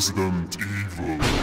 Resident Evil.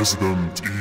president